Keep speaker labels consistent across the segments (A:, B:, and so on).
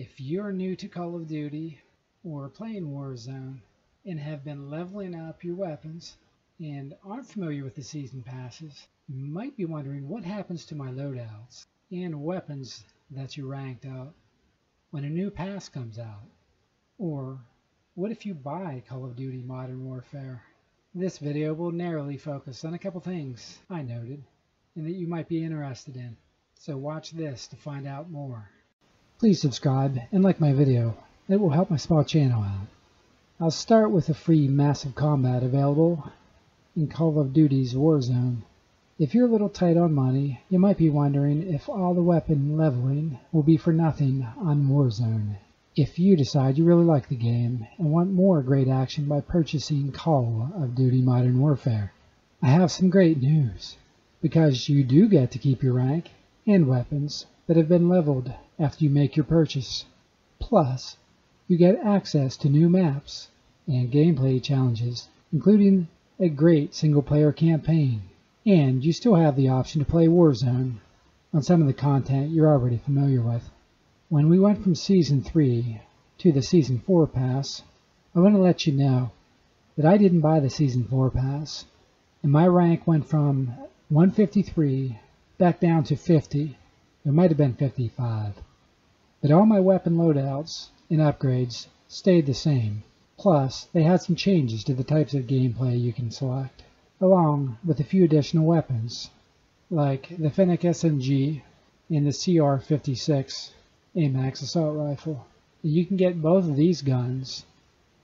A: If you're new to Call of Duty or playing Warzone and have been leveling up your weapons and aren't familiar with the season passes, you might be wondering what happens to my loadouts and weapons that you ranked up when a new pass comes out. Or what if you buy Call of Duty Modern Warfare? This video will narrowly focus on a couple things I noted and that you might be interested in. So watch this to find out more. Please subscribe and like my video. It will help my small channel out. I'll start with a free Massive Combat available in Call of Duty's Warzone. If you're a little tight on money, you might be wondering if all the weapon leveling will be for nothing on Warzone. If you decide you really like the game and want more great action by purchasing Call of Duty Modern Warfare, I have some great news. Because you do get to keep your rank and weapons that have been leveled after you make your purchase. Plus, you get access to new maps and gameplay challenges, including a great single-player campaign. And you still have the option to play Warzone on some of the content you're already familiar with. When we went from Season 3 to the Season 4 pass, I want to let you know that I didn't buy the Season 4 pass, and my rank went from 153 back down to 50 it might have been 55. But all my weapon loadouts and upgrades stayed the same. Plus, they had some changes to the types of gameplay you can select, along with a few additional weapons, like the Fennec SMG and the CR-56 AMAX assault rifle. You can get both of these guns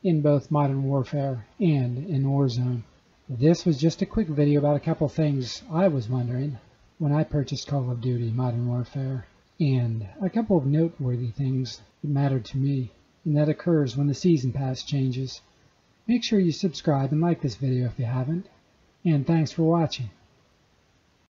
A: in both Modern Warfare and in Warzone. This was just a quick video about a couple things I was wondering when I purchased Call of Duty Modern Warfare, and a couple of noteworthy things that matter to me, and that occurs when the season pass changes. Make sure you subscribe and like this video if you haven't, and thanks for watching.